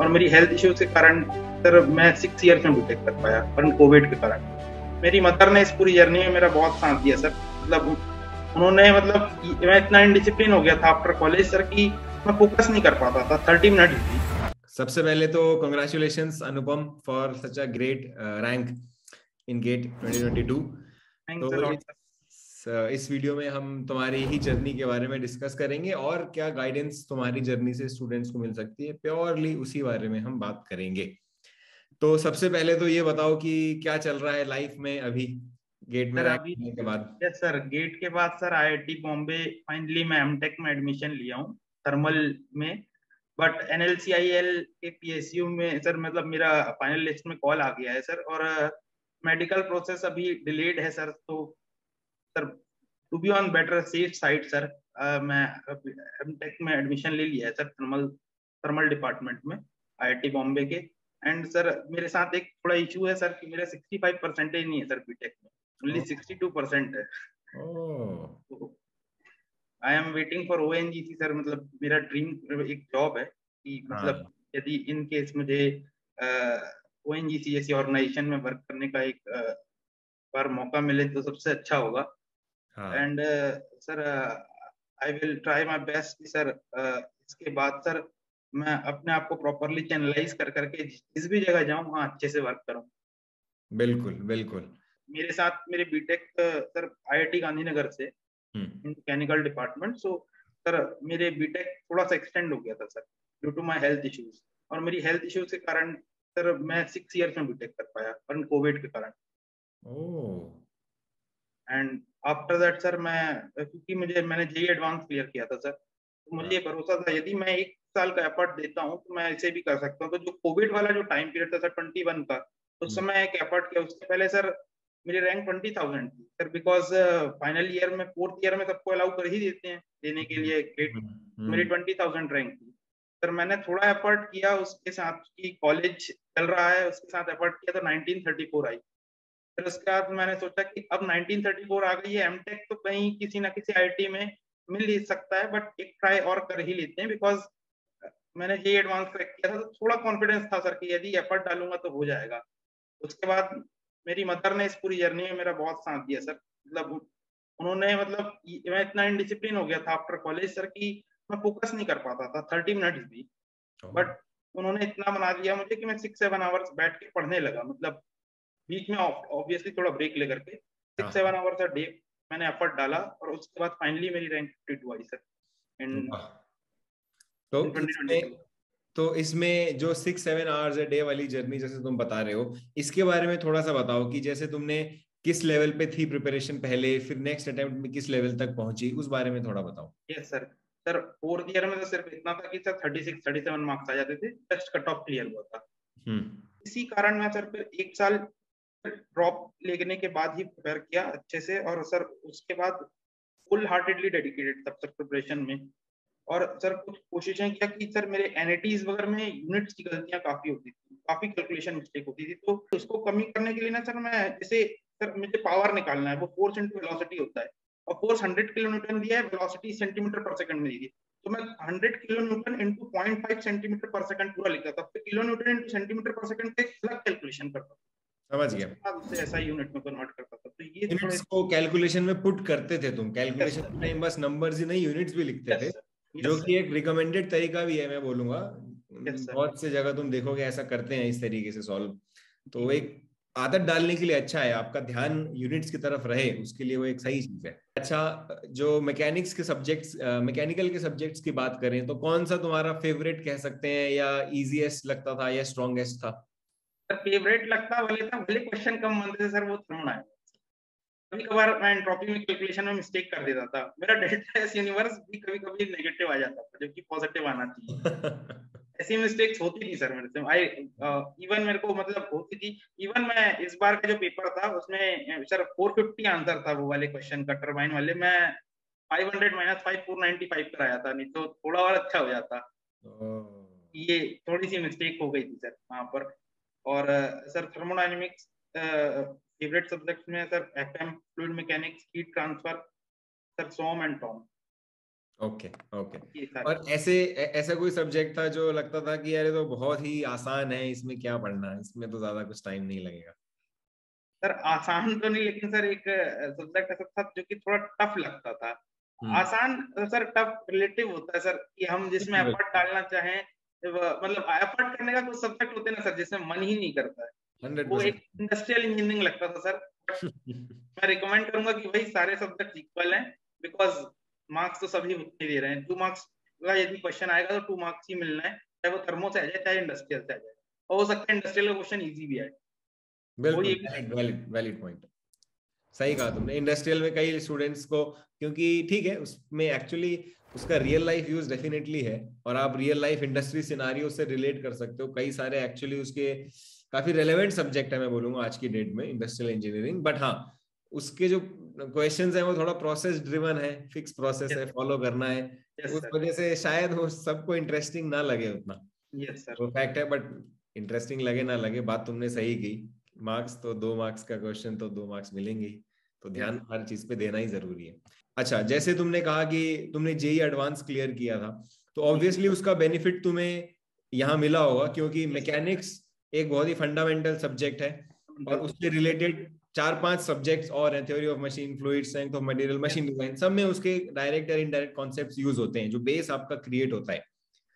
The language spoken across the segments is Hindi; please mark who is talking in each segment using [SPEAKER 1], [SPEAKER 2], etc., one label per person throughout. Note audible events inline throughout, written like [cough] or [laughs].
[SPEAKER 1] और मेरी हेल्थ इश्यूज़ के कारण सर मैं सिक्स ईयर्स में बीटेक कर पाया पर कोविड के कारण। मेरी मदर ने इस पूरी जर्नी में मेरा बहुत साथ दिया सर। मतलब उन्होंने मतलब मैं इतना इनडिसिप्लिन हो गया था आफ्टर कॉलेज सर कि मैं फोकस नहीं कर पाता था थर्टी मिनट ही।
[SPEAKER 2] सबसे पहले तो congratulation Anupam for such a great rank in GATE 2022 तो इस, वीडियो में हम तुम्हारी ही जर्नी के बारे में डिस्कस करेंगे और क्या गाइडेंस तुम्हारी जर्नी से स्टूडेंट्स को मिल सकती है प्योरली उसी बारे में हम बात करेंगे। तो सबसे पहले तो ये बताओ कि क्या चल रहा है लाइफ में अभी? गेट में
[SPEAKER 1] अभी के बाद। यस सर गेट के बाद सर आईआईटी बॉम्बे फाइनली मैं एमटेक में एडमिशन लिया हूँ थर्मल में। बट एनएलसीआईएल के पीएसयू में सर मतलब मेरा फाइनल लिस्ट में कॉल आ गया है सर और मेडिकल प्रोसेस अभी डिलेड है सर तो sir to be on better safe side sir मैं एमटेक में एडमिशन ले लिया है सर थर्मल थर्मल डिपार्टमेंट में आईआईटी बॉम्बे के. एंड सर मेरे साथ एक थोड़ा इशू है सर कि मेरा 65 परसेंटेज नहीं है सर बीटेक में. ओनली 62 परसेंट है. I am waiting for ONGC sir मतलब मेरा ड्रीम एक जॉब है कि मतलब हाँ। यदि इन केस मुझे ओ एन जैसी ऑर्गेनाइजेशन में वर्क करने का एक बार मौका मिले तो सबसे अच्छा होगा। And sir I will try my best sir इसके बाद सर मैं अपने आप को प्रॉपरली चैनलाइज कर करके जिस भी जगह जाऊँ वहाँ अच्छे से वर्क करूँ।
[SPEAKER 2] बिल्कुल बिल्कुल।
[SPEAKER 1] मेरे साथ मेरे बीटेक सर आईआईटी गांधीनगर से मैकेनिकल डिपार्टमेंट सो सर मेरे बीटेक थोड़ा सा एक्सटेंड हो गया था sir due to my health issues और मेरी हेल्थ इश्यूज़ के कारण सर मैं सिक्स ईयर्स में बीटेक कर पाया पर कोविड के कारण। एंड आफ्टर दैट सर मैं क्योंकि मुझे मैंने जेई एडवांस क्लियर किया था सर तो मुझे ये भरोसा था यदि मैं एक साल का एफर्ट देता हूँ तो मैं इसे भी कर सकता हूँ। तो जो कोविड वाला जो टाइम पीरियड था सर ट्वेंटी वन का उस हम्म। समय एक एफर्ट किया। उसके पहले सर मेरी रैंक ट्वेंटी थाउज़ेंड थी। सर बिकॉज़ फाइनल ईयर में फोर्थ ईयर में सबको अलाउ कर ही देते हैं देने के लिए ग्रेड हम्म, मेरी ट्वेंटी थाउज़ेंड रैंक थी। सर मैंने थोड़ा एफर्ट किया उसके साथ की कॉलेज चल रहा है उसके साथ एफर्ट किया तो 1934 आई। फिर उसके बाद मैंने सोचा कि अब 1934 आ गई है एमटेक तो कहीं किसी ना किसी आईटी में मिल ही सकता है बट एक ट्राई और कर ही लेते हैं बिकॉज़ मैंने ये एडवांस क्रैक किया था तो थोड़ा कॉन्फिडेंस था सर कि यदि एफर्ट डालूँगा तो हो जाएगा। उसके बाद मेरी मदर ने इस पूरी जर्नी में मेरा बहुत साथ दिया सर मतलब उन्होंने मतलब मैं इतना इनडिसिप्लिन हो गया था आफ्टर कॉलेज सर कि मैं फोकस नहीं कर पाता था थर्टी मिनट भी। बट उन्होंने इतना बना दिया मुझे कि मैं सिक्स सेवन आवर्स बैठ के पढ़ने लगा मतलब बीच में ऑब्वियसली थोड़ा ब्रेक लेकर के सिक्स सेवन आवर्स डे मैंने एफर्ट डाला और उसके बाद फाइनली मेरी रैंक फिफ्टी टू आई सर इन
[SPEAKER 2] तो इसमें तो इसमें जो सिक्स सेवन आवर्स डे वाली जर्नी जैसे तुम बता रहे हो इसके बारे में थोड़ा सा बताओ कि जैसे तुमने किस लेवल पे थी प्रिपरेशन पहले फिर नेक्स्ट अटेम्प्ट में किस लेवल तक पहुँची उस बारे में थोड़ा बताओ।
[SPEAKER 1] Yes sir sir fourth year में तो सिर्फ़ इतना था कि sir thirty six thirty seven marks आ जाते थे जस्ट कट ऑफ़ क्लियर हुआ था। हम्म। इसी कारण मैं सर फिर एक साल ड्रॉप लेने के बाद ही प्रिपेयर किया अच्छे से और सर उसके बाद फुल हार्टेडली डेडिकेटेड तब सर प्रिपरेशन में। और सर कुछ कोशिशें किया कि सर मेरे एनएटीज वगैरह में यूनिट्स की गलतियाँ काफ़ी होती थी, काफ़ी कैलकुलेशन मिस्टेक होती थी। तो उसको कमी करने के लिए ना सर मैं जैसे सर मुझे पावर निकालना है, वो फोर्स इंटू वेलोसिटी होता है। और फोर्स हंड्रेड किलो दिया है वेलोसिटी सेंटीमीटर पर सेकंड में दी थी। तो मैं hundred kilo newton into point five centimetre per second पूरा लिखता था, फिर kilo newton into centimetre per second का एक अलग कैलकुलेशन करता था।
[SPEAKER 2] समझ गया।
[SPEAKER 1] ऐसा यूनिट में कन्वर्ट करता था तो
[SPEAKER 2] ये यूनिट्स को कैलकुलेशन में पुट करते थे तुम। कैलकुलेशन में बस नंबर्स ही नहीं यूनिट्स भी लिखते थे जो कि एक रिकमेंडेड तरीका भी है मैं बोलूँगा। बहुत से जगह तुम देखोगे ऐसा करते हैं इस तरीके से सॉल्व तो एक आदत डालने के लिए अच्छा है आपका ध्यान यूनिट्स की तरफ़ रहे उसके लिए वो एक सही चीज़ है। अच्छा जो मैकेनिक्स के सब्जेक्ट्स मैकेनिकल के सब्जेक्ट्स की बात करें तो कौन सा तुम्हारा फेवरेट कह सकते हैं या इजीएस्ट लगता था या स्ट्रॉन्गेस्ट था?
[SPEAKER 1] फेवरेट लगता भले था भले क्वेश्चन कम बनते थे सर वो थर्मोडायनामिक्स कभी कभार मैं एंट्रोपी में कैलकुलेशन में मिस्टेक कर देता था। मेरा डेल्टा एस यूनिवर्स भी कभी कभी नेगेटिव आ जाता था जबकि पॉजिटिव आना चाहिए। [laughs] ऐसी मिस्टेक्स होती थी सर मेरे से। आई इवन मेरे को मतलब होती थी। इवन मैं इस बार का जो पेपर था उसमें सर 450 आंसर था वो वाले क्वेश्चन का टर्बाइन वाले। मैं 500 माइनस 5 495 पर आया था नहीं तो थोड़ा और अच्छा हो जाता। ये थोड़ी सी मिस्टेक हो गई थी सर वहाँ पर। और सर थर्मोडाइनमिक्स फेवरेट सब्जेक्ट में sir FM fluid mechanics heat transfer sir SOM and TOM.
[SPEAKER 2] Okay okay और ऐसे ऐसा कोई सब्जेक्ट था जो लगता था कि यार तो बहुत ही आसान है इसमें क्या पढ़ना है? इसमें तो ज़्यादा कुछ टाइम नहीं लगेगा।
[SPEAKER 1] सर आसान तो नहीं लेकिन सर एक सब्जेक्ट ऐसा था जो कि थोड़ा टफ लगता था। हम्म। आसान सर टफ रिलेटिव होता है सर कि हम जिसमें एफर्ट डालना चाहें मतलब एफर्ट करने का कुछ सब्जेक्ट होते ना सर जिसमें मन ही नहीं करता है। वो एक इंडस्ट्रियल इंजीनियरिंग लगता था सर। [laughs] मैं रिकमेंड करूँगा कि भाई सारे सब्जेक्ट इक्वल हैं बिकॉज़ मार्क्स तो सभी उतने दे रहे हैं। टू मार्क्स का यदि क्वेश्चन आएगा तो टू मार्क्स ही मिलना है चाहे वो थर्मो से आ जाए चाहे इंडस्ट्रियल से आ जाए। और हो सकता है इंडस्ट्रियल का क्वेश्चन इजी भी आए।
[SPEAKER 2] वैलिड वैलिड पॉइंट सही कहा तुमने। इंडस्ट्रियल में कई स्टूडेंट्स को क्योंकि ठीक है उसमें एक्चुअली उसका रियल लाइफ यूज़ डेफिनेटली है और आप रियल लाइफ इंडस्ट्री सिनारियो से रिलेट कर सकते हो। कई सारे एक्चुअली उसके काफ़ी रेलेवेंट सब्जेक्ट है मैं बोलूँगा आज की डेट में इंडस्ट्रियल इंजीनियरिंग बट हाँ उसके जो क्वेश्चंस है वो थोड़ा प्रोसेस ड्रिवन है फिक्स प्रोसेस है फॉलो करना है। Yes, उस वजह से शायद वो सबको इंटरेस्टिंग ना लगे उतना।
[SPEAKER 1] Yes, sir.
[SPEAKER 2] वो फैक्ट है बट इंटरेस्टिंग लगे ना लगे बात तुमने सही की। मार्क्स तो दो मार्क्स का क्वेश्चन तो दो मार्क्स मिलेंगे। तो ध्यान हर चीज़ पे देना ही ज़रूरी है। अच्छा जैसे तुमने कहा कि तुमने जेई एडवांस क्लियर किया था तो ऑब्वियसली उसका बेनिफिट तुम्हें यहाँ मिला होगा क्योंकि मैकेनिक्स एक बहुत ही फंडामेंटल सब्जेक्ट है और उससे रिलेटेड चार पाँच सब्जेक्ट्स और हैं theory of machine fluid strength of material machine design सब में उसके डायरेक्ट और इनडायरेक्ट कॉन्सेप्ट्स यूज़ होते हैं जो बेस आपका क्रिएट होता है।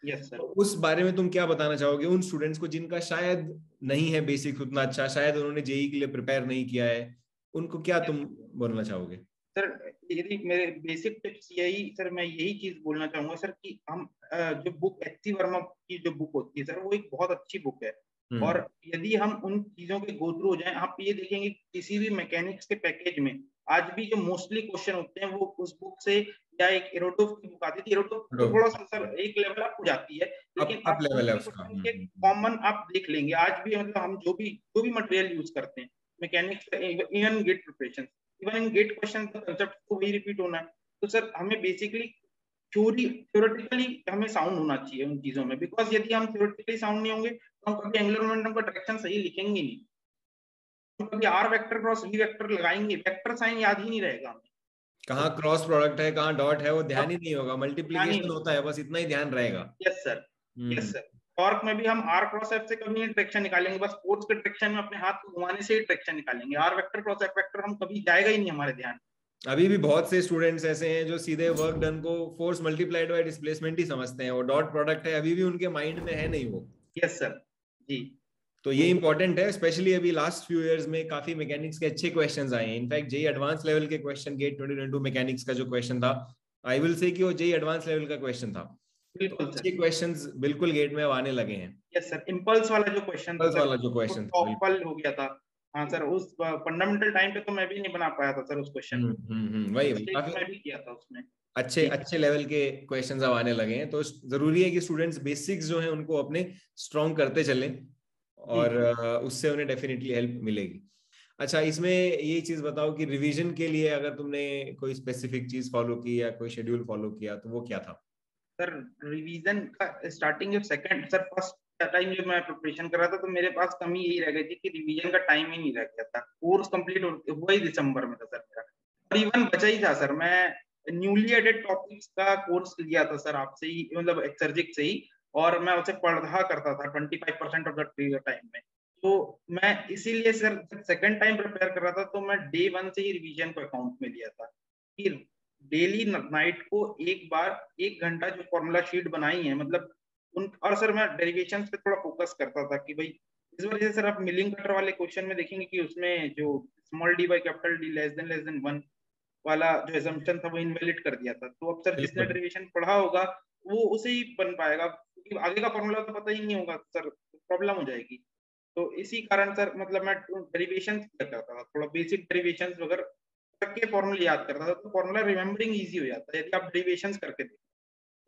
[SPEAKER 1] Yes, sir.
[SPEAKER 2] उस बारे में तुम क्या बताना चाहोगे उन स्टूडेंट्स को जिनका शायद नहीं है बेसिक्स उतना अच्छा शायद उन्होंने जेई के लिए प्रिपेयर नहीं किया है? उनको क्या तुम बोलना चाहोगे
[SPEAKER 1] सर यदि मेरे बेसिक टिप्स यही सर मैं यही चीज़ बोलना चाहूँगा सर कि हम जो बुक एच वर्मा की जो बुक होती है सर वो एक बहुत अच्छी बुक है हम्म। और यदि हम उन चीज़ों के गो थ्रू हो जाए आप ये देखेंगे किसी भी मैकेनिक्स के पैकेज में आज भी जो मोस्टली क्वेश्चन होते हैं वो उस बुक से या एक एरोटोफ की बुक आती थी एरोटोफ तो थोड़ा सा सर एक लेवल अप हो जाती है लेकिन
[SPEAKER 2] अप, अप लेवल है उसका
[SPEAKER 1] कॉमन हम्म। आप देख लेंगे आज भी मतलब हम जो भी जो भी मटेरियल यूज़ करते हैं mechanics even GATE preparation even in GATE question का कंसेप्ट को वही रिपीट होना है। तो सर हमें बेसिकली थ्योरी थ्योरेटिकली हमें साउंड होना चाहिए उन चीज़ों में। बिकॉज़ यदि हम थ्योरेटिकली साउंड नहीं होंगे तो हम कभी एंगुलर मोमेंटम का डायरेक्शन सही लिखेंगे नहीं। हम कभी R vector cross V vector लगाएँगे वेक्टर साइन याद ही नहीं रहेगा हमें।
[SPEAKER 2] कहाँ क्रॉस प्रोडक्ट है कहाँ डॉट है वो ध्यान ही। नहीं होगा। मल्टीप्लीकेशन होता है बस इतना ही ध्यान रहेगा।
[SPEAKER 1] Yes sir yes sir torque में भी हम आर क्रॉस एफ़ से कभी नहीं ट्रैक्शन निकालेंगे बस फोर्स के ट्रैक्शन में अपने हाथ को घुमाने से ही ट्रैक्शन निकालेंगे। R vector cross F vector हम कभी जाएगा ही नहीं हमारे ध्यान
[SPEAKER 2] अभी भी बहुत से स्टूडेंट्स ऐसे हैं जो सीधे वर्क डन को फोर्स मल्टीप्लाइड बाय डिस्प्लेसमेंट ही समझते हैं वो डॉट प्रोडक्ट है अभी भी उनके माइंड में है नहीं वो।
[SPEAKER 1] Yes sir ji.
[SPEAKER 2] तो ये इंपॉर्टेंट है स्पेशली अभी लास्ट फ्यू इयर्स में काफ़ी मैकेनिक्स के अच्छे क्वेश्चंस आए हैं। In fact JEE advance level के क्वेश्चन गेट 2022 मैकेनिक्स का जो क्वेश्चन था आई विल से कि वो जेई एडवांस लेवल का क्वेश्चन था। बिल्कुल अच्छे क्वेश्चंस बिल्कुल गेट में आने लगे हैं।
[SPEAKER 1] यस सर इंपल्स वाला जो क्वेश्चन
[SPEAKER 2] वाला जो क्वेश्चन
[SPEAKER 1] टॉपल हो गया था। हाँ सर उस फंडामेंटल टाइम पे तो मैं भी नहीं बना पाया था सर उस क्वेश्चन
[SPEAKER 2] हम्म हम्म, हम्म वही
[SPEAKER 1] मैं भी किया था उसमें।
[SPEAKER 2] अच्छे अच्छे लेवल के क्वेश्चंस अब आने लगे हैं। तो ज़रूरी है कि स्टूडेंट्स बेसिक्स जो है उनको अपने स्ट्रॉन्ग करते चले और उससे उन्हें डेफिनेटली हेल्प मिलेगी। अच्छा इसमें ये चीज़ बताओ कि रिवीजन के लिए अगर तुमने कोई स्पेसिफिक चीज़ फॉलो की या कोई शेड्यूल फॉलो किया तो वो क्या था?
[SPEAKER 1] सर रिवीजन का स्टार्टिंग जब सेकंड सर फ़र्स्ट टाइम जब मैं प्रिपरेशन कर रहा था तो मेरे पास कमी यही रह गई थी कि रिवीजन का टाइम ही नहीं रह गया था। कोर्स कंप्लीट हुआ ही दिसंबर में था सर मेरा। और इवन बचा ही था सर मैं न्यूली एडेड टॉपिक्स का कोर्स लिया था सर आपसे ही मतलब एक्सर्जिक से ही, और मैं उसे पढ़ रहा करता था twenty five percent of the time में। तो मैं इसीलिए सर सेकंड टाइम प्रिपेयर कर रहा था तो मैं डे वन से ही रिवीजन को अकाउंट में लिया था। डेली नाइट को एक बार एक घंटा जो फॉर्मूला शीट बनाई है मतलब उन और सर मैं डेरिवेशन पे थोड़ा फोकस करता था कि भाई इस वजह से सर आप मिलिंग कटर वाले क्वेश्चन में देखेंगे कि उसमें जो small D by capital D less than less than one वाला जो एजम्पशन था वो इनवैलिड कर दिया था। तो अब सर जिसने डेरिवेशन पढ़ा होगा वो उसे ही बन पाएगा। क्योंकि आगे का फॉर्मूला तो पता ही नहीं होगा सर प्रॉब्लम हो जाएगी। तो इसी कारण सर मतलब मैं डेरिवेशन करता था थोड़ा बेसिक डेरिवेशन वगैरह करके फॉर्मूला याद करता था तो फॉर्मूला रिमेम्बरिंग ईजी हो जाता है, यदि आप डेरिवेशन करके देखो।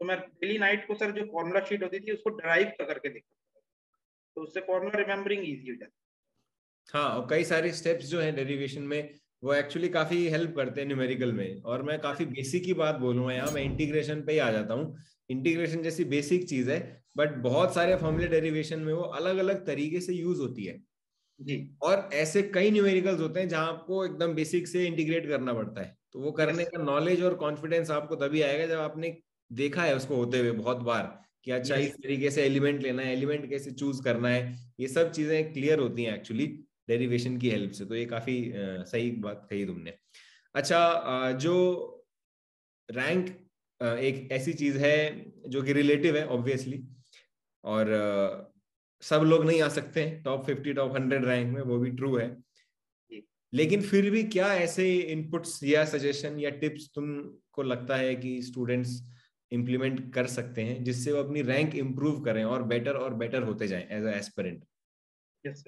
[SPEAKER 1] तो मैं डेली नाइट को सर जो फॉर्मूला शीट होती थी, उसको ड्राइव करके देखता तो उससे फॉर्मूला रिमेम्बरिंग ईजी हो जाता
[SPEAKER 2] हाँ। और कई सारे स्टेप्स जो है डेरिवेशन में, वो एक्चुअली काफ़ी हेल्प करते हैं न्यूमेरिकल में। और मैं काफ़ी बेसिक की बात बोलूँगा यहाँ मैं इंटीग्रेशन पे ही आ जाता हूँ। इंटीग्रेशन जैसी बेसिक चीज़ है बट बहुत सारे फॉर्मुले डेरिवेशन में वो अलग अलग तरीके से यूज़ होती है।
[SPEAKER 1] जी
[SPEAKER 2] और ऐसे कई न्यूमेरिकल्स होते हैं जहाँ आपको एकदम बेसिक से इंटीग्रेट करना पड़ता है। तो वो करने का नॉलेज और कॉन्फिडेंस आपको तभी आएगा जब आपने देखा है उसको होते हुए बहुत बार कि अच्छा इस तरीके से एलिमेंट लेना है एलिमेंट कैसे चूज़ करना है ये सब चीज़ें क्लियर होती हैं एक्चुअली डेरिवेशन की हेल्प से। तो ये काफ़ी सही बात कही तुमने। अच्छा जो रैंक एक ऐसी चीज़ है जो कि रिलेटिव है ऑब्वियसली और सब लोग नहीं आ सकते top fifty top hundred rank में, वो भी ट्रू है। लेकिन फिर भी क्या ऐसे इनपुट्स या सजेशन या टिप्स तुमको लगता है कि स्टूडेंट्स इंप्लीमेंट कर सकते हैं, जिससे वो अपनी रैंक इंप्रूव करें और बेटर और बेटर होते जाएँ एज एस्पिरेंट
[SPEAKER 1] यस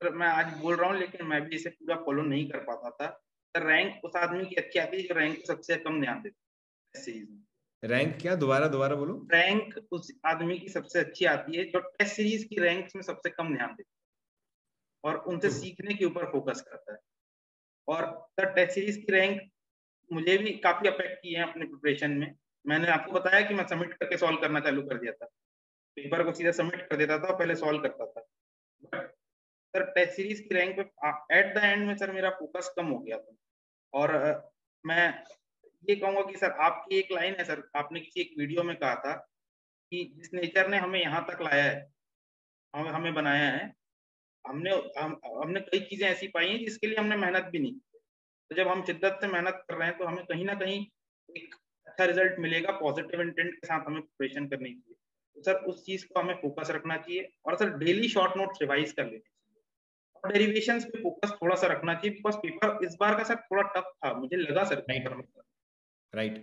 [SPEAKER 1] सर मैं आज बोल रहा हूँ, लेकिन मैं भी इसे पूरा फॉलो नहीं कर पाता था। सर रैंक उस आदमी की अच्छी आती है जो रैंक सबसे कम ध्यान देता है।
[SPEAKER 2] रैंक क्या? दोबारा दोबारा बोलो।
[SPEAKER 1] रैंक उस आदमी की सबसे अच्छी आती है जो टेस्ट सीरीज़ की रैंक में सबसे कम ध्यान देता है और उनसे तो, सीखने के ऊपर फोकस करता है। और सर टेस्ट सीरीज़ की रैंक मुझे भी काफ़ी अफेक्ट की है अपने प्रिपरेशन में। मैंने आपको बताया कि मैं सबमिट करके सॉल्व करना चालू कर दिया था। पेपर को सीधा सबमिट कर देता था पहले सॉल्व करता था। बट सर टेस्ट सीरीज़ की रैंक पे एट द एंड में सर मेरा फोकस कम हो गया था। और मैं ये कहूँगा कि सर, आपकी एक लाइन है सर, आपने किसी एक वीडियो में कहा था कि जिस नेचर ने हमें यहाँ तक लाया है, हमें हमें बनाया है, हमने, हम, हमने कई चीज़ें ऐसी पाई हैं जिसके लिए हमने मेहनत भी नहीं की। तो जब हम शिद्दत से मेहनत कर रहे हैं तो हमें कहीं ना कहीं एक अच्छा रिज़ल्ट मिलेगा, पॉजिटिव इंटेंट के साथ हमें प्रिपरेशन करनी चाहिए। तो सर, उस चीज़ को हमें फोकस रखना चाहिए और sir, daily short note revise कर लेने चाहिए। डेरिवेशन पे फोकस थोड़ा सा रखना चाहिए, बिकॉज़ पेपर इस बार का सर थोड़ा टफ था, मुझे लगा सर।
[SPEAKER 2] राइट राइट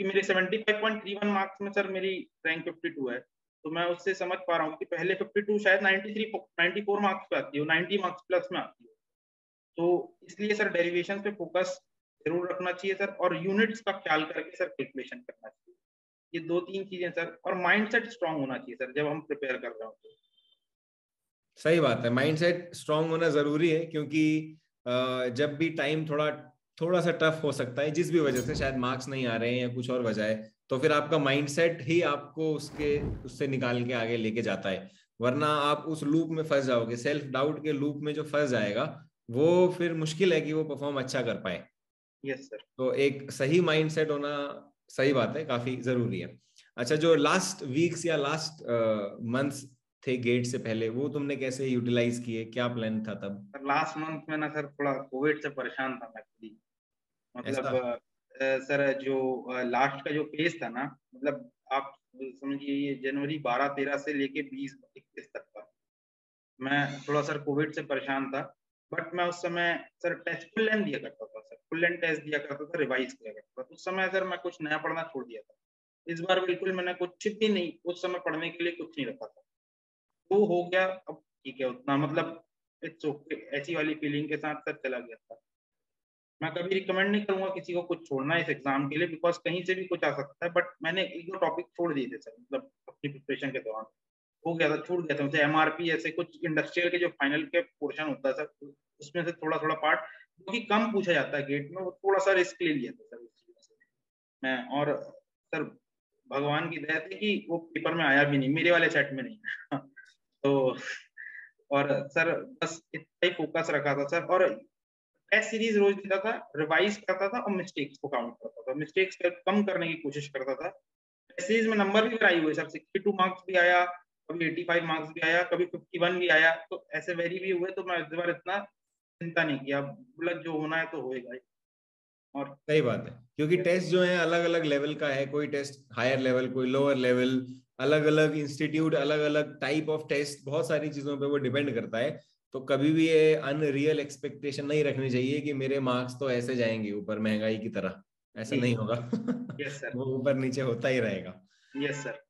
[SPEAKER 1] कि मेरे 75.31 मार्क्स में सर मेरी रैंक 52 है। तो मैं उससे समझ पा रहा हूँ कि पहले 52 शायद 93 94 मार्क्स पे आती है 90 मार्क्स प्लस में आती है। तो इसलिए सर डेरिवेशन पे फोकस ज़रूर रखना चाहिए सर और यूनिट्स का ख्याल करके सर कैलकुलेशन करना चाहिए। ये दो तीन चीज़ें सर और माइंडसेट स्ट्रांग होना चाहिए सर जब हम प्रिपेयर कर रहे हो।
[SPEAKER 2] सही बात है माइंडसेट स्ट्रांग होना ज़रूरी है क्योंकि जब भी टाइम थोड़ा थोड़ा सा टफ हो सकता है जिस भी वजह से शायद मार्क्स नहीं आ रहे हैं या कुछ और वजह है तो फिर आपका माइंडसेट ही आपको उसके उससे निकाल के आगे लेके जाता है। वरना आप उस लूप में फंस जाओगे सेल्फ डाउट के लूप में जो फंस जाएगा वो फिर मुश्किल है कि वो परफॉर्म अच्छा कर पाए।
[SPEAKER 1] यस सर
[SPEAKER 2] तो एक सही माइंडसेट होना सही बात है काफ़ी ज़रूरी है। अच्छा जो लास्ट वीक्स या लास्ट मंथ्स थे गेट से पहले वो तुमने कैसे यूटिलाइज किए? क्या प्लान था तब?
[SPEAKER 1] लास्ट मंथ में ना सर थोड़ा कोविड से परेशान था मैं मतलब सर जो लास्ट का जो फ़ेज़ था ना मतलब आप समझिए ये जनवरी बारह तेरह से लेके बीस इक्कीस तक का। मैं थोड़ा सर कोविड से परेशान था बट मैं उस समय सर टेस्ट फुल लेंथ दिया करता था सर। फुल लेंथ टेस्ट दिया करता था रिवाइज किया करता था। उस समय सर मैं कुछ नया पढ़ना छोड़ दिया था। इस बार बिल्कुल मैंने कुछ भी नहीं उस समय पढ़ने के लिए कुछ नहीं रखा था। वो हो गया, अब ठीक है, उतना मतलब इट्स ओके ऐसी वाली फीलिंग के साथ सर चला गया था। मैं कभी रिकमेंड नहीं करूँगा किसी को कुछ छोड़ना इस एग्ज़ाम के लिए बिकॉज़ कहीं से भी कुछ आ सकता है बट मैंने एक दो टॉपिक छोड़ दिए थे सर मतलब अपनी प्रिपरेशन के दौरान। हो गया था, छूट गया था, जैसे एमआरपी ऐसे कुछ इंडस्ट्रियल के जो फाइनल के पोर्शन होता है सर, उसमें से थोड़ा थोड़ा पार्ट जो कि कम पूछा जाता है गेट में, वो थोड़ा सा रिस्क ले लिया था सर उस चीज़ से। मैं और सर, भगवान की दया थी कि वो पेपर में आया भी नहीं, मेरे वाले सेट में नहीं। तो और सर बस इतना ही फोकस रखा था सर और टेस्ट सीरीज़ रोज देता था रिवाइज करता था और मिस्टेक्स को काउंट करता था। मिस्टेक्स कम करने की कोशिश करता था। टेस्ट सीरीज़ में नंबर भी वेराई हुए सर 62 मार्क्स भी आया कभी 85 मार्क्स भी आया कभी 51 भी आया तो ऐसे वेरी भी हुए तो मैं इस बार इतना चिंता नहीं किया। मतलब जो होना है तो होएगा
[SPEAKER 2] और सही बात है क्योंकि टेस्ट जो है अलग अलग लेवल का है कोई टेस्ट हायर लेवल कोई लोअर लेवल अलग अलग इंस्टीट्यूट अलग अलग टाइप ऑफ़ टेस्ट बहुत सारी चीज़ों पे वो डिपेंड करता है। तो कभी भी ये अनरियल एक्सपेक्टेशन नहीं रखनी चाहिए कि मेरे मार्क्स तो ऐसे जाएँगे ऊपर महँगाई की तरह। ऐसा नहीं होगा।
[SPEAKER 1] यस सर [laughs]
[SPEAKER 2] वो ऊपर नीचे होता ही रहेगा।
[SPEAKER 1] यस सर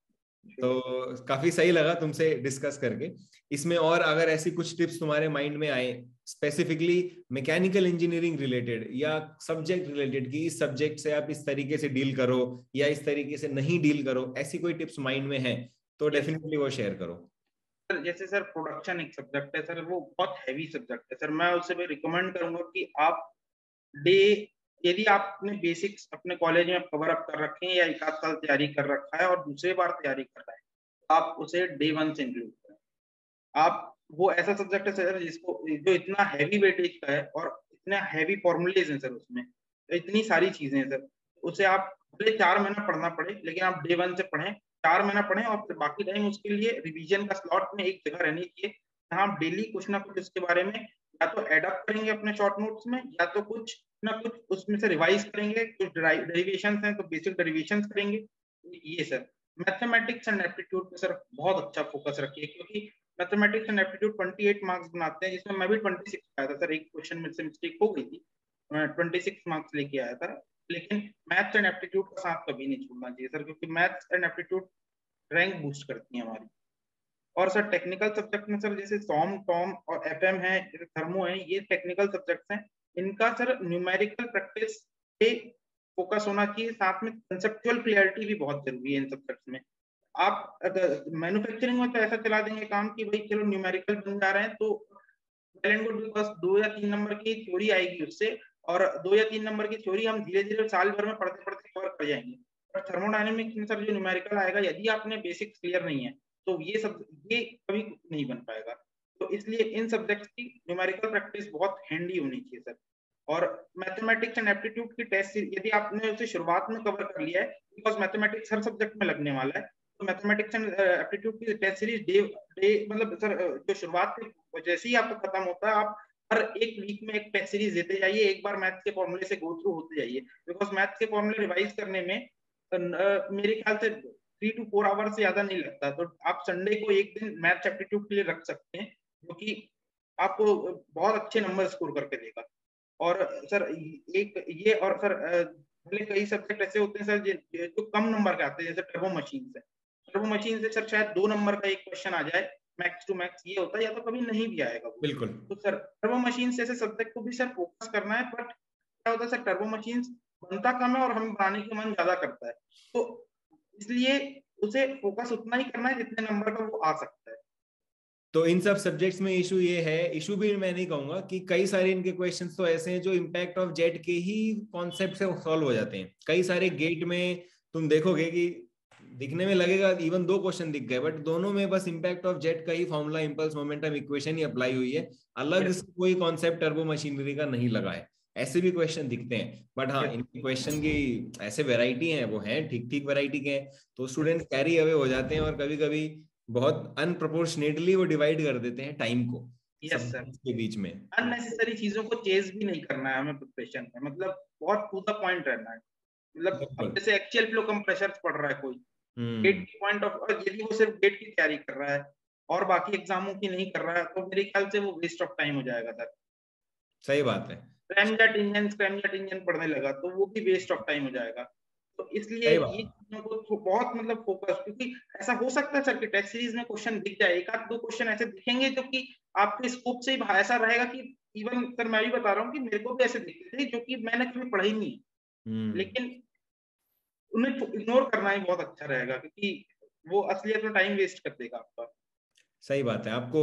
[SPEAKER 2] तो काफ़ी सही लगा तुमसे डिस्कस करके। इसमें और अगर ऐसी कुछ टिप्स तुम्हारे माइंड में आए स्पेसिफिकली मैकेनिकल इंजीनियरिंग रिलेटेड या सब्जेक्ट रिलेटेड कि इस सब्जेक्ट से आप इस तरीके से डील करो या इस तरीके से नहीं डील करो ऐसी कोई टिप्स माइंड में है तो डेफिनेटली वो शेयर करो।
[SPEAKER 1] सर जैसे सर प्रोडक्शन एक सब्जेक्ट है सर वो बहुत हैवी सब्जेक्ट है। सर मैं उससे भी रिकमेंड करूँगा कि आप डे यदि आपने बेसिक्स अपने कॉलेज में कवर अप कर रखे हैं या एक आध साल तैयारी कर रखा है और दूसरे बार तैयारी कर रहा है तो आप उसे डे वन से इंक्लूड करें। आप वो ऐसा सब्जेक्ट है सर जिसको, जो इतना हैवी वेटेज का है और इतने हैवी फॉर्मुलेज हैं सर उसमें तो इतनी सारी चीज़ें हैं सर उसे आप भले चार महीना पढ़ना पड़े, लेकिन आप डे वन से पढ़ें, चार महीना पढ़ें और फिर बाकी टाइम उसके लिए रिवीजन का स्लॉट में एक जगह रहनी चाहिए जहाँ आप डेली कुछ ना कुछ उसके बारे में या तो एडप्ट करेंगे अपने शॉर्ट नोट्स में या तो कुछ ना कुछ उसमें से रिवाइज करेंगे, कुछ डेरिवेशन हैं तो बेसिक डेरिवेशन करेंगे। ये सर मैथमेटिक्स एंड एप्टीट्यूड पे सर बहुत अच्छा फोकस रखिए, क्योंकि मैथमेटिक्स एंड एप्टीट्यूड 28 मार्क्स बनाते हैं। जिसमें मैं भी 26 आया था सर एक क्वेश्चन में से मिस्टेक हो गई थी। मैं 26 मार्क्स लेके आया था, लेकिन मैथ्स एंड एप्टीट्यूड का साथ कभी नहीं छोड़ना चाहिए सर क्योंकि maths and aptitude rank boost करती है हमारी। और सर टेक्निकल सब्जेक्ट में सर जैसे सॉम टॉम और एफ़ है थर्मो है, ये टेक्निकल सब्जेक्ट्स हैं। इनका सर न्यूमेरिकल प्रैक्टिस पे फोकस होना चाहिए, साथ में कंसेप्चुअल क्लियरिटी भी बहुत ज़रूरी है इन सब्जेक्ट्स में। आप मैन्युफैक्चरिंग में तो ऐसा चला देंगे काम कि भाई चलो न्यूमेरिकल बन जा रहे हैं तो बस दो या तीन नंबर की थ्योरी आएगी उससे, और दो या तीन नंबर की थ्योरी हम धीरे धीरे साल भर में पढ़ते पढ़ते कवर कर जाएँगे। और थर्मोडाइनमिक्स में सर जो न्यूमेरिकल आएगा, यदि आपने बेसिक्स क्लियर नहीं है तो ये सब, ये कभी नहीं बन पाएगा। तो इसलिए इन सब्जेक्ट्स की न्यूमेरिकल प्रैक्टिस बहुत हैंडी होनी चाहिए सर और मैथमेटिक्स एंड एप्टीट्यूड की टेस्ट यदि आपने उसे शुरुआत में कवर कर लिया है बिकॉज़ मैथमेटिक्स हर सब्जेक्ट में लगने वाला है तो मैथमेटिक्स एंड एप्टीट्यूड की टेस्ट सीरीज़ डे डे मतलब सर जो शुरुआत जैसे ही आपको खत्म होता है, आप हर एक वीक में एक टेस्ट सीरीज़ देते जाइए, एक बार मैथ्स के फॉर्मूले से गो थ्रू होते जाइए बिकॉज़ मैथ्स के फॉर्मूले रिवाइज करने में मेरे ख्याल से थ्री टू फोर आवर से ज़्यादा नहीं लगता तो आप संडे को एक दिन मैथ एप्टीट्यूड के लिए रख सकते हैं जो कि आपको बहुत अच्छे नंबर स्कोर करके देगा। और सर एक ये और सर भले कई सब्जेक्ट ऐसे होते हैं सर जो कम नंबर के आते हैं जैसे टर्बो मशीन से टर्बो मशीन से सर शायद दो नंबर का एक क्वेश्चन आ जाए मैक्स टू मैक्स ये होता है या तो कभी नहीं भी आएगा
[SPEAKER 2] बिल्कुल।
[SPEAKER 1] तो सर टर्बो मशीन जैसे सब्जेक्ट को भी सर फोकस करना है बट क्या होता है सर टर्बो मशीन बनता कम है और हमें बनाने की मन ज़्यादा करता है। तो इसलिए उसे फोकस उतना ही करना है जितने नंबर का वो आ सकता है।
[SPEAKER 2] तो इन सब सब्जेक्ट्स में इशू ये है। इशू भी मैं नहीं कहूँगा कि कई सारे इनके क्वेश्चंस तो ऐसे हैं जो इम्पैक्ट ऑफ़ जेट के ही कॉन्सेप्ट से सॉल्व हो जाते हैं। कई सारे गेट में तुम देखोगे कि दिखने में लगेगा इवन दो क्वेश्चन दिख गए बट दोनों में बस इम्पैक्ट ऑफ़ जेट का ही फॉर्मूला इंपल्स मोमेंटम इक्वेशन ही अप्लाई हुई है। अलग से कोई कॉन्सेप्ट टर्बो मशीनरी का नहीं लगा है। ऐसे भी क्वेश्चन दिखते हैं। बट हाँ इन क्वेश्चन की ऐसे वेराइटी है वो है ठीक ठीक वेराइटी के हैं। तो स्टूडेंट कैरी अवे हो जाते हैं और कभी कभी बहुत अनप्रोपोर्शनेटली वो डिवाइड कर देते हैं टाइम को
[SPEAKER 1] यस सर
[SPEAKER 2] के बीच में।
[SPEAKER 1] अननेसेसरी चीज़ों को चेज भी नहीं करना है हमें प्रिपरेशन में मतलब बहुत टू द पॉइंट रहना है। मतलब जैसे एक्चुअल फ्लो कंप्रेशर पढ़ रहा है कोई। गेट की पॉइंट ऑफ़ यदि वो सिर्फ़ गेट की तैयारी कर रहा है और बाकी एग्जामों की नहीं कर रहा है तो मेरे ख्याल से वो वेस्ट ऑफ़ टाइम हो जाएगा सर।
[SPEAKER 2] सही बात है।
[SPEAKER 1] इंजन इंजन पढ़ने लगा तो वो भी वेस्ट ऑफ़ टाइम हो जाएगा। तो इसलिए ये को बहुत मतलब फोकस क्योंकि ऐसा हो सकता है सर कि टेस्ट सीरीज़ में क्वेश्चन दिख जाए। एक आध दो क्वेश्चन ऐसे दिखेंगे जो कि आपके स्कोप से ही ऐसा रहेगा कि इवन सर मैं भी बता रहा हूँ कि मेरे को भी ऐसे दिखते थे जो कि मैंने कभी पढ़ा ही। नहीं हम्म। लेकिन उन्हें इग्नोर करना ही बहुत अच्छा रहेगा क्योंकि वो असलियत में टाइम वेस्ट कर देगा आपका।
[SPEAKER 2] सही बात है। आपको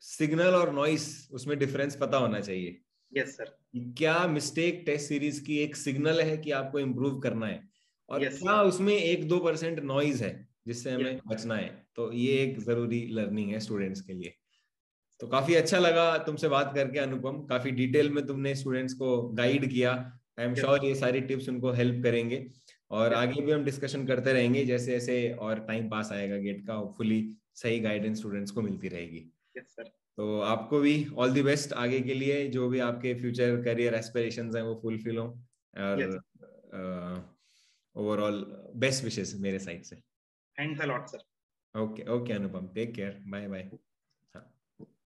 [SPEAKER 2] सिग्नल और नॉइस उसमें डिफरेंस पता होना चाहिए।
[SPEAKER 1] यस सर
[SPEAKER 2] क्या मिस्टेक टेस्ट सीरीज़ की एक सिग्नल है कि आपको इम्प्रूव करना है? और yes, क्या उसमें एक दो परसेंट नॉइज़ है जिससे हमें yes. बचना है? तो ये एक ज़रूरी लर्निंग है स्टूडेंट्स के लिए। तो काफ़ी अच्छा लगा तुमसे बात करके अनुपम। काफ़ी डिटेल में तुमने स्टूडेंट्स को गाइड किया। आई एम श्योर ये सारी टिप्स उनको हेल्प करेंगे। और आगे भी हम डिस्कशन करते रहेंगे। जैसे जैसे और टाइम पास आएगा गेट का होपफुली सही गाइडेंस स्टूडेंट्स को मिलती रहेगी।
[SPEAKER 1] Yes,
[SPEAKER 2] तो आपको भी ऑल दी बेस्ट आगे के लिए जो भी आपके फ्यूचर करियर एस्पिरेशंस हैं वो फुलफिल हो और ओवरऑल बेस्ट विशेस मेरे साइड से।
[SPEAKER 1] Thanks a lot sir
[SPEAKER 2] okay okay Anupam take care bye bye